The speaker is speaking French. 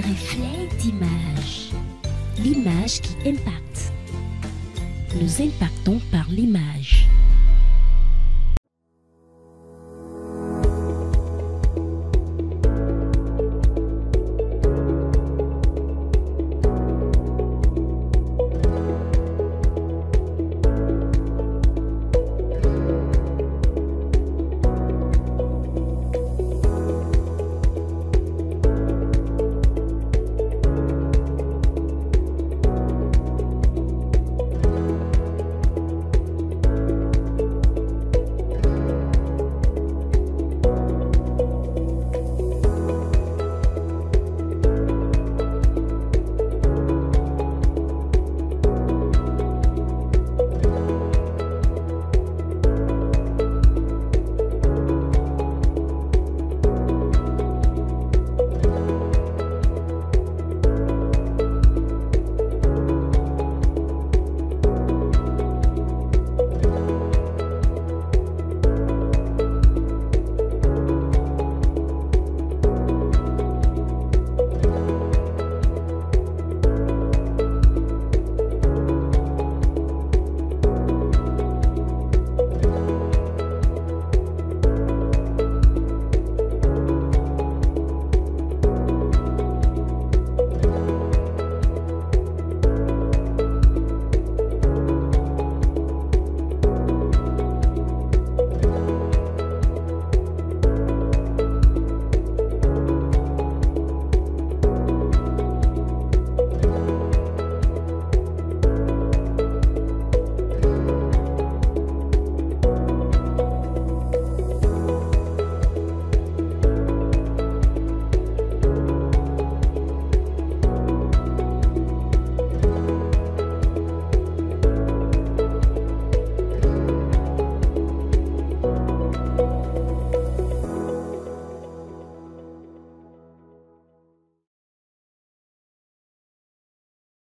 reflet d'image. L'image qui impacte. Nous impactons par l'image.